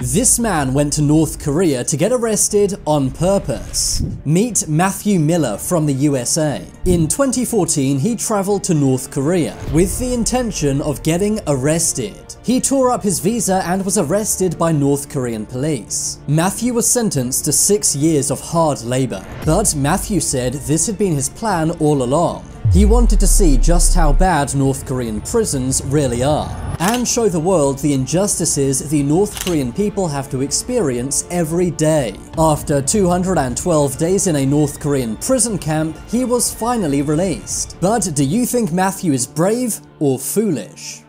This man went to North Korea to get arrested on purpose. Meet Matthew Miller from the USA. In 2014, he traveled to North Korea with the intention of getting arrested. He tore up his visa and was arrested by North Korean police. Matthew was sentenced to six years of hard labor, but Matthew said this had been his plan all along. He wanted to see just how bad North Korean prisons really are, and show the world the injustices the North Korean people have to experience every day. After 212 days in a North Korean prison camp, he was finally released. But do you think Matthew is brave or foolish?